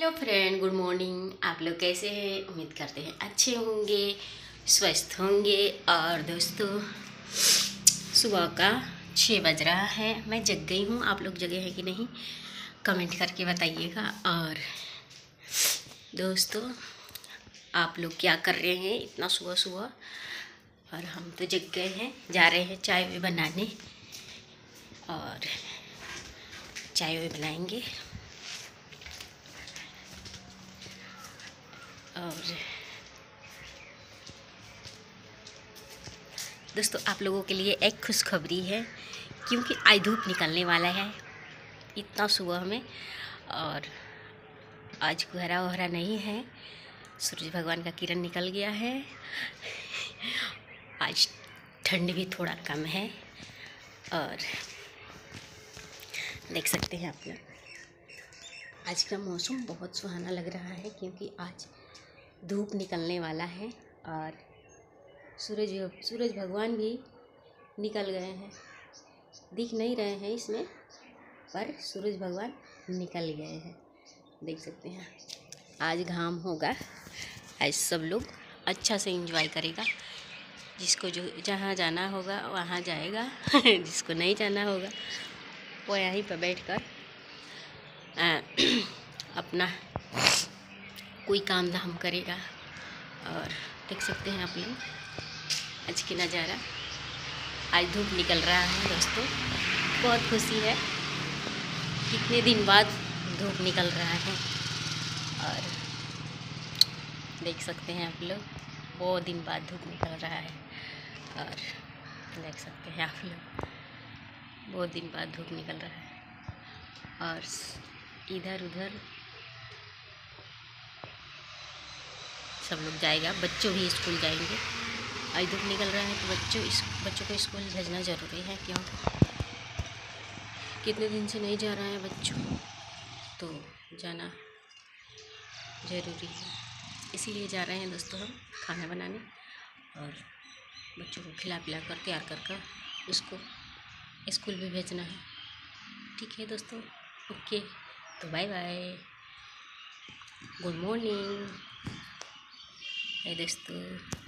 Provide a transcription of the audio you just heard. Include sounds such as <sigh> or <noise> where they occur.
Hello friend, good morning. आप लोग कैसे हैं? उम्मीद करते हैं अच्छे होंगे, स्वस्थ होंगे। और दोस्तों, सुबह का छः बज रहा है। मैं जग गई हूँ। आप लोग जगे हैं कि नहीं? कमेंट करके बताइएगा। और दोस्तों, आप लोग क्या कर रहे हैं? इतना सुबह सुबह। और हम तो जग गए हैं। जा रहे हैं चाय भी बनाने। और चाय भी बनाएँगे। और दोस्तों, आप लोगों के लिए एक खुशखबरी है, क्योंकि आज धूप निकलने वाला है। इतना सुबह में और आज कोहरा वहरा नहीं है। सूरज भगवान का किरण निकल गया है। आज ठंड भी थोड़ा कम है, और देख सकते हैं आप लोग। आज का मौसम बहुत सुहाना लग रहा है, क्योंकि आज धूप निकलने वाला है और सूरज सूरज भगवान भी निकल गए हैं। दिख नहीं रहे हैं इसमें, पर सूरज भगवान निकल गए हैं। देख सकते हैं। आज घाम होगा। आज सब लोग अच्छा से इंजॉय करेगा। जिसको जो, जहाँ जाना होगा, वहाँ जाएगा। <laughs> जिसको नहीं जाना होगा, वो यहीं पर बैठ कर <clears throat> अपना कोई काम धाम करेगा। और देख सकते हैं आप लोग, आज की नज़ारा। आज धूप निकल रहा है दोस्तों। बहुत खुशी है। कितने दिन बाद धूप निकल रहा है। और देख सकते हैं आप लोग, बहुत दिन बाद धूप निकल रहा है। और देख सकते हैं आप लोग, बहुत दिन बाद धूप निकल रहा है। और इधर उधर सब लोग जाएगा, बच्चों भी स्कूल जाएँगे। आज धूप निकल रहा है तो बच्चों इस, बच्चों को स्कूल भेजना ज़रूरी है, क्यों? कितने दिन से नहीं जा रहा है बच्चों तो जाना ज़रूरी है। इसीलिए जा रहे हैं दोस्तों हम खाना बनाने और बच्चों को खिला पिला कर, तैयार कर कर उसको स्कूल भी भेजना है। ठीक है दोस्तों, ओके तो बाय बाय। Good morning. है दोस्तों